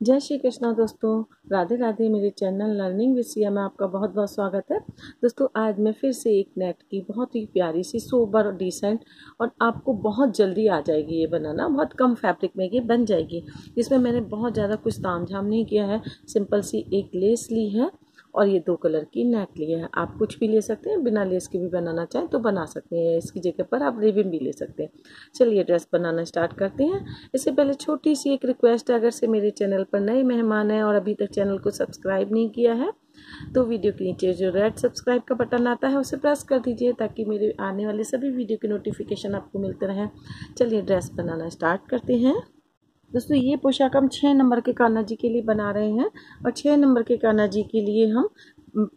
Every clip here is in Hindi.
जय श्री कृष्णा दोस्तों। राधे राधे, मेरे चैनल लर्निंग विद सिया में आपका बहुत बहुत स्वागत है। दोस्तों, आज मैं फिर से एक नेट की बहुत ही प्यारी सी सोबर और डिसेंट और आपको बहुत जल्दी आ जाएगी ये बनाना। बहुत कम फैब्रिक में ये बन जाएगी। इसमें मैंने बहुत ज़्यादा कुछ ताम झाम नहीं किया है। सिंपल सी एक लेस ली है। और ये दो कलर की नेट लिए है। आप कुछ भी ले सकते हैं, बिना लेस के भी बनाना चाहें तो बना सकते हैं। इसकी जगह पर आप रिबिन भी ले सकते हैं। चलिए, ड्रेस बनाना स्टार्ट करते हैं। इससे पहले छोटी सी एक रिक्वेस्ट है अगर से मेरे चैनल पर नए मेहमान हैं और अभी तक चैनल को सब्सक्राइब नहीं किया है तो वीडियो के नीचे जो रेड सब्सक्राइब का बटन आता है, उसे प्रेस कर दीजिए ताकि मेरे आने वाले सभी वीडियो की नोटिफिकेशन आपको मिलते रहें। चलिए, ड्रेस बनाना स्टार्ट करते हैं। दोस्तों, ये पोशाक हम छः नंबर के कान्हा जी के लिए बना रहे हैं और छः नंबर के कान्हा जी के लिए हम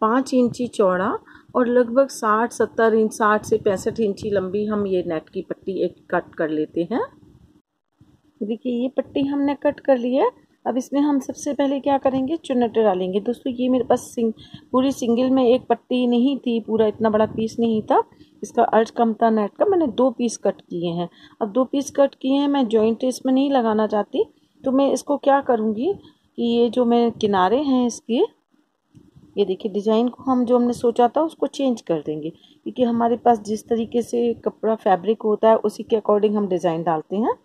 पाँच इंची चौड़ा और लगभग साठ, सत्तर इंच, साठ से पैंसठ इंची लंबी हम ये नेट की पट्टी एक कट कर लेते हैं। देखिए, ये पट्टी हमने कट कर ली है। अब इसमें हम सबसे पहले क्या करेंगे? चुन्नट डालेंगे। दोस्तों, ये मेरे पास सिंग, पूरी सिंगल में एक पट्टी नहीं थी, पूरा इतना बड़ा पीस नहीं था। इसका अर्ज़ कम था नेट का, मैंने दो पीस कट किए हैं। अब दो पीस कट किए हैं, मैं जॉइंट इसमें नहीं लगाना चाहती तो मैं इसको क्या करूँगी कि ये जो मैं किनारे हैं इसके, ये देखिए डिज़ाइन को हम जो हमने सोचा था उसको चेंज कर देंगे, क्योंकि हमारे पास जिस तरीके से कपड़ा फैब्रिक होता है, उसी के अकॉर्डिंग हम डिज़ाइन डालते हैं।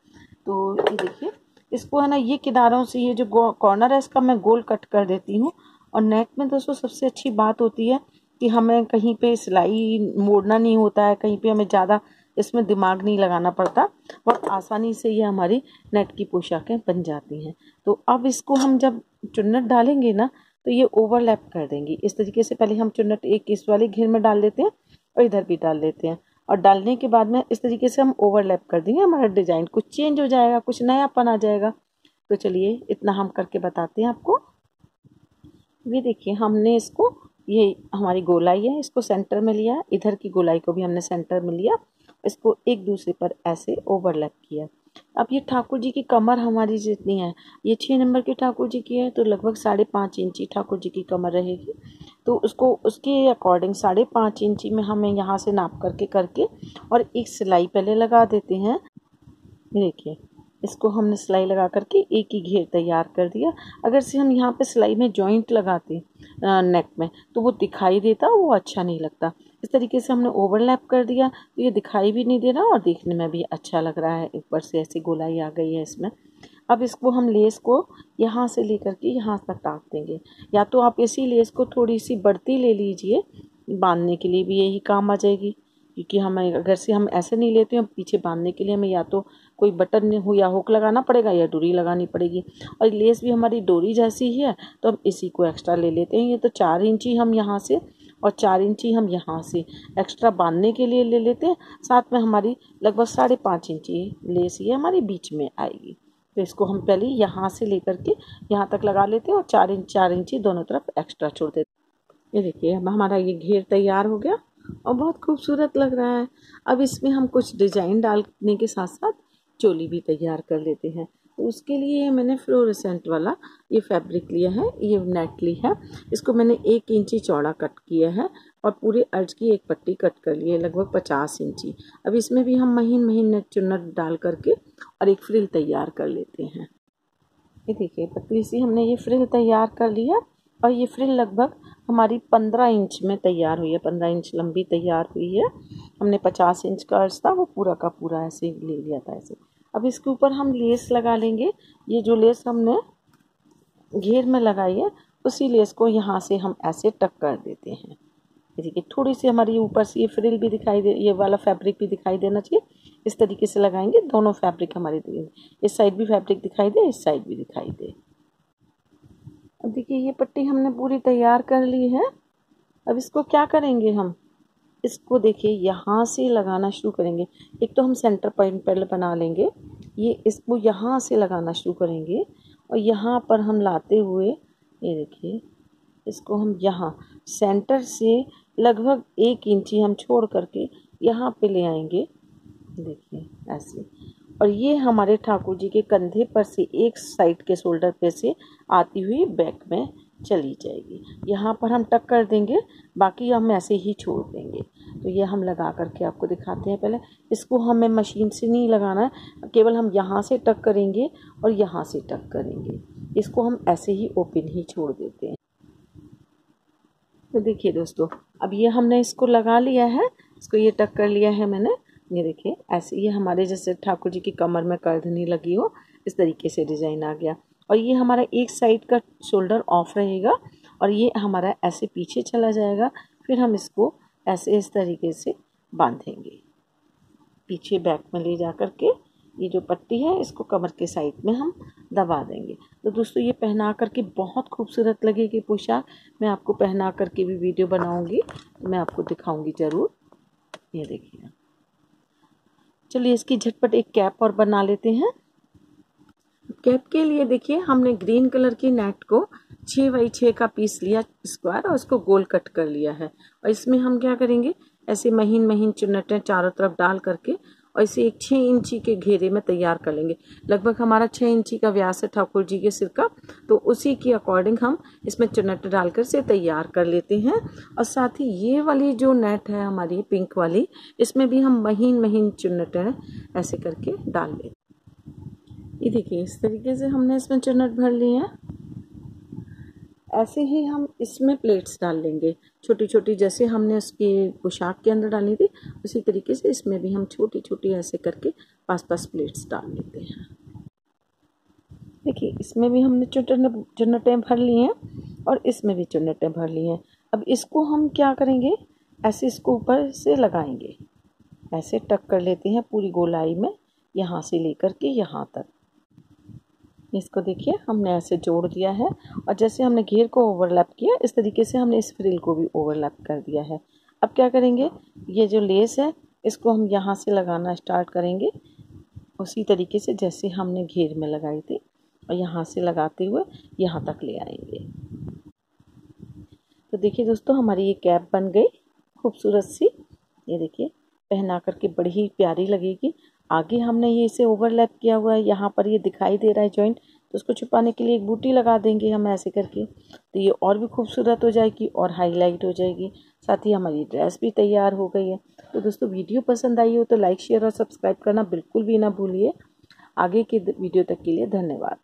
तो ये देखिए, इसको है ना, ये किनारों से ये जो कॉर्नर है, इसका मैं गोल कट कर देती हूँ, और नेक में दोस्तों सबसे अच्छी बात होती है कि हमें कहीं पे सिलाई मोड़ना नहीं होता है, कहीं पे हमें ज़्यादा इसमें दिमाग नहीं लगाना पड़ता बहुत आसानी से ये हमारी नेट की पोशाकें बन जाती हैं। तो अब इसको हम जब चुन्नट डालेंगे ना तो ये ओवरलैप कर देंगी। इस तरीके से पहले हम चुन्नट एक इस वाले घेर में डाल देते हैं और इधर भी डाल देते हैं। और डालने के बाद में इस तरीके से हम ओवरलैप कर देंगे, हमारा डिज़ाइन कुछ चेंज हो जाएगा, कुछ नयापन आ जाएगा। तो चलिए इतना हम करके बताते हैं आपको। ये देखिए, हमने इसको ये हमारी गोलाई है, इसको सेंटर में लिया, इधर की गोलाई को भी हमने सेंटर में लिया, इसको एक दूसरे पर ऐसे ओवरलैप किया। अब ये ठाकुर जी की कमर हमारी जितनी है, ये छः नंबर की ठाकुर जी की है तो लगभग साढ़े पाँच इंची ठाकुर जी की कमर रहेगी। तो उसको, उसके अकॉर्डिंग साढ़े पाँच इंची में हमें यहाँ से नाप करके करके और एक सिलाई पहले लगा देते हैं। देखिए इसको हमने सिलाई लगा करके एक ही घेर तैयार कर दिया। अगर से हम यहाँ पे सिलाई में जॉइंट लगाते नेक में तो वो दिखाई देता, वो अच्छा नहीं लगता। इस तरीके से हमने ओवरलैप कर दिया तो ये दिखाई भी नहीं दे रहा और देखने में भी अच्छा लग रहा है। ऊपर से ऐसी गोलाई आ गई है इसमें। अब इसको हम लेस को यहाँ से लेकर के यहाँ तक टाँग देंगे। या तो आप इसी लेस को थोड़ी सी बढ़ती ले लीजिए, बांधने के लिए भी यही काम आ जाएगी। क्योंकि हम अगर से हम ऐसे नहीं लेते हैं, पीछे बांधने के लिए हमें या तो कोई बटन हो या हुक लगाना पड़ेगा या डोरी लगानी पड़ेगी। और लेस भी हमारी डोरी जैसी ही है तो हम इसी को एक्स्ट्रा ले लेते हैं। ये तो चार इंची हम यहाँ से और चार इंची हम यहाँ से एक्स्ट्रा बांधने के लिए ले लेते हैं। साथ में हमारी लगभग साढ़े पाँच इंची लेस ये हमारी बीच में आएगी। तो इसको हम पहले यहाँ से लेकर के यहाँ तक लगा लेते हैं और चार इंच, चार इंची दोनों तरफ़ एक्स्ट्रा छोड़ देते ये देखिए, अब हमारा ये घेर तैयार हो गया और बहुत खूबसूरत लग रहा है। अब इसमें हम कुछ डिज़ाइन डालने के साथ साथ चोली भी तैयार कर लेते हैं। तो उसके लिए मैंने फ्लोरेसेंट वाला ये फैब्रिक लिया है, ये नेट ली है। इसको मैंने एक इंची चौड़ा कट किया है और पूरे अर्ज़ की एक पट्टी कट कर ली है, लगभग पचास इंची। अब इसमें भी हम महीन महीन नेट चुन्नट डाल करके और एक फ्रिल तैयार कर लेते हैं। ये देखिए, पतली सी हमने ये फ्रिल तैयार कर लिया और ये फ्रिल लगभग हमारी पंद्रह इंच में तैयार हुई है, पंद्रह इंच लंबी तैयार हुई है। हमने पचास इंच का अर्ज़ था, वो पूरा का पूरा ऐसे ले लिया था ऐसे। अब इसके ऊपर हम लेस लगा लेंगे। ये जो लेस हमने घेर में लगाई है, उसी लेस को यहाँ से हम ऐसे टक कर देते हैं। देखिए, थोड़ी सी हमारी ऊपर से ये फ्रिल भी दिखाई दे, ये वाला फैब्रिक भी दिखाई देना चाहिए। इस तरीके से लगाएँगे, दोनों फैब्रिक हमारे इस साइड भी फैब्रिक दिखाई दे, इस साइड भी दिखाई दे। अब देखिए, ये पट्टी हमने पूरी तैयार कर ली है। अब इसको क्या करेंगे हम? इसको देखिए, यहाँ से लगाना शुरू करेंगे। एक तो हम सेंटर पॉइंट पहले बना लेंगे। ये इसको यहाँ से लगाना शुरू करेंगे और यहाँ पर हम लाते हुए, ये देखिए, इसको हम यहाँ सेंटर से लगभग एक इंची हम छोड़ करके यहाँ पे ले आएँगे। देखिए, ऐसे। और ये हमारे ठाकुर जी के कंधे पर से, एक साइड के शोल्डर पे से आती हुई बैक में चली जाएगी। यहाँ पर हम टक कर देंगे, बाकी हम ऐसे ही छोड़ देंगे। तो ये हम लगा करके आपको दिखाते हैं पहले। इसको हमें मशीन से नहीं लगाना है, केवल हम यहाँ से टक करेंगे और यहाँ से टक करेंगे। इसको हम ऐसे ही ओपन ही छोड़ देते हैं। तो देखिए दोस्तों, अब ये हमने इसको लगा लिया है, इसको ये टक कर लिया है मैंने। ये देखिए, ऐसे ये हमारे जैसे ठाकुर जी की कमर में करधनी लगी हो, इस तरीके से डिज़ाइन आ गया। और ये हमारा एक साइड का शोल्डर ऑफ़ रहेगा और ये हमारा ऐसे पीछे चला जाएगा, फिर हम इसको ऐसे इस तरीके से बांधेंगे। पीछे बैक में ले जा कर के ये जो पट्टी है, इसको कमर के साइड में हम दबा देंगे। तो दोस्तों, ये पहना करके बहुत खूबसूरत लगेगी पोशाक। मैं आपको पहना करके भी वीडियो बनाऊँगी तो मैं आपको दिखाऊँगी ज़रूर। ये देखिए। चलिए, इसकी झटपट एक कैप और बना लेते हैं। कैप के लिए देखिए, हमने ग्रीन कलर की नेट को छः बाई छः का पीस लिया स्क्वायर और उसको गोल कट कर लिया है। और इसमें हम क्या करेंगे? ऐसे महीन महीन चुन्नटें चारों तरफ़ डाल करके और इसे एक छः इंची के घेरे में तैयार कर लेंगे। लगभग हमारा छः इंची का व्यास है ठाकुर जी के सिर का तो उसी के अकॉर्डिंग हम इसमें चुनट डालकर से तैयार कर लेते हैं। और साथ ही ये वाली जो नेट है हमारी पिंक वाली, इसमें भी हम महीन महीन चुन्नटें ऐसे करके डाल लेते ये देखिए, इस तरीके से हमने इसमें चुनट भर ली है। ऐसे ही हम इसमें प्लेट्स डाल लेंगे। छोटी छोटी जैसे हमने उसकी पोशाक के अंदर डाली थी, उसी तरीके से इसमें भी हम छोटी छोटी ऐसे करके पास पास प्लेट्स डाल लेते हैं। देखिए, इसमें भी हमने चुनट चुन्नटें भर ली हैं और इसमें भी चुन्नटें भर ली हैं। अब इसको हम क्या करेंगे? ऐसे इसको ऊपर से लगाएँगे। ऐसे टक कर लेते हैं पूरी गोलाई में, यहाँ से लेकर के यहाँ तक। इसको देखिए, हमने ऐसे जोड़ दिया है और जैसे हमने घेर को ओवरलैप किया, इस तरीके से हमने इस फ्रिल को भी ओवरलैप कर दिया है। अब क्या करेंगे? ये जो लेस है, इसको हम यहाँ से लगाना स्टार्ट करेंगे। उसी तरीके से जैसे हमने घेर में लगाई थी, और यहाँ से लगाते हुए यहाँ तक ले आएँगे। तो देखिए दोस्तों, हमारी ये कैप बन गई, खूबसूरत सी। ये देखिए, पहना करके बड़ी ही प्यारी लगेगी। आगे हमने ये इसे ओवरलैप किया हुआ है, यहाँ पर ये दिखाई दे रहा है जॉइंट तो उसको छुपाने के लिए एक बूटी लगा देंगे हम ऐसे करके। तो ये और भी खूबसूरत हो जाएगी और हाईलाइट हो जाएगी। साथ ही हमारी ड्रेस भी तैयार हो गई है। तो दोस्तों, वीडियो पसंद आई हो तो लाइक शेयर और सब्सक्राइब करना बिल्कुल भी ना भूलिए। आगे के वीडियो तक के लिए धन्यवाद।